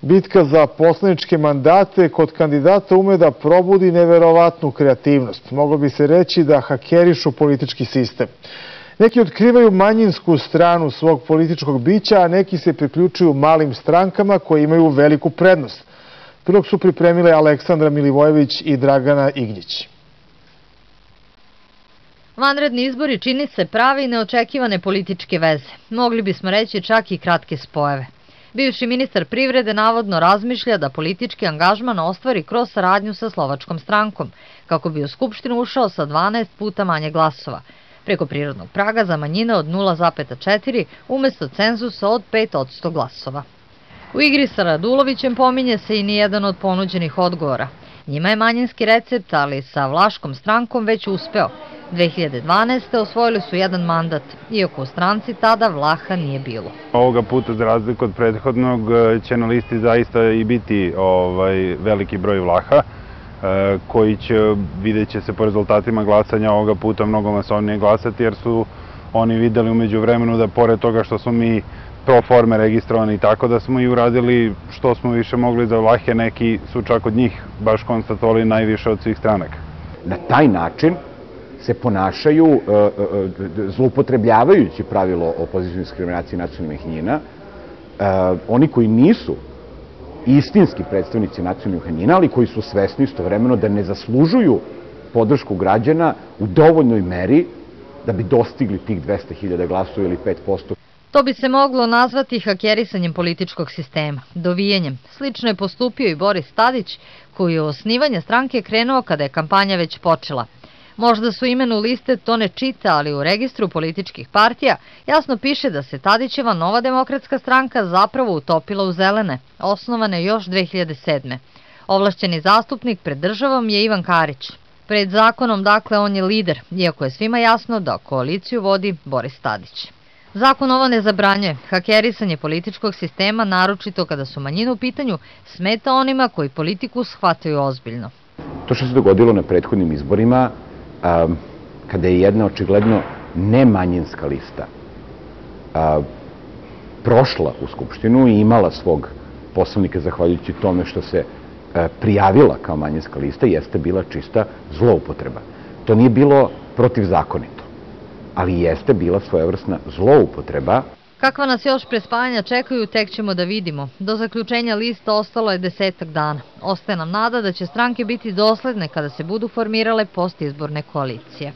Bitka za poslaničke mandate kod kandidata ume da probudi neverovatnu kreativnost. Moglo bi se reći da hakerišu politički sistem. Neki otkrivaju manjinsku stranu svog političkog bića, a neki se priključuju malim strankama koje imaju veliku prednost. Prilog su pripremile Aleksandra Milivojević i Dragana Ignjić. Vanredni izbori čini se pravi i neočekivane političke veze. Mogli bismo reći čak i kratke spojeve. Bivši ministar privrede navodno razmišlja da politički angažman ostvari kroz saradnju sa Slovačkom strankom, kako bi u Skupštinu ušao sa 12 puta manje glasova, preko prirodnog praga za manjine od 0,4 umesto cenzusa od 5 glasova. U igri sa Radulovićem pominje se i nijedan od ponuđenih odgovora. Njima je manjinski recept, ali sa Vlaškom strankom već uspeo. 2012. osvojili su jedan mandat, iako u stranci tada Vlaha nije bilo. Ovoga puta, za razliku od prethodnog, će na listi zaista i biti ovaj, veliki broj Vlaha, e, koji će, vidjet će se po rezultatima glasanja ovoga puta mnogo masovnije glasati, jer su oni videli umeđu vremenu da pored toga što smo mi pro forme registrovani tako da smo i uradili što smo više mogli za Vlahe, neki su čak od njih baš konstatovali najviše od svih stranaka. Na taj način se ponašaju e, e, e, zloupotrebljavajući pravilo o pozitivnoj diskriminaciji nacionalnih manjina, oni koji nisu istinski predstavnici nacionalnih manjina, ali koji su svesni istovremeno da ne zaslužuju podršku građana u dovoljnoj meri da bi dostigli tih 200.000 glasova ili 5%. To bi se moglo nazvati hakerisanjem političkog sistema, dovijenjem. Slično je postupio i Boris Tadić, koji je osnivanje stranke krenuo kada je kampanja već počela – Možda su imenu liste to ne čita, ali u registru političkih partija jasno piše da se Tadićeva Nova demokratska stranka zapravo utopila u zelene, osnovane još 2007. Ovlašćeni zastupnik pred državom je Ivan Karić. Pred zakonom, dakle, on je lider, iako je svima jasno da koaliciju vodi Boris Tadić. Zakon ovo ne zabranjuje. Hakerisanje političkog sistema, naročito kada su manjine u pitanju, smeta onima koji politiku shvataju ozbiljno. To što se dogodilo na prethodnim izborima kada je jedna očigledno nemanjinska lista prošla u Skupštinu i imala svog poslanika zahvaljujući tome što se prijavila kao manjinska lista, jeste bila čista zloupotreba. To nije bilo protivzakonito, ali jeste bila svojevrsna zloupotreba Kakva nas još pre spajanja čekaju, tek ćemo da vidimo. Do zaključenja lista ostalo je desetak dana. Ostaje nam nada da će stranke biti dosledne kada se budu formirale postizborne koalicije.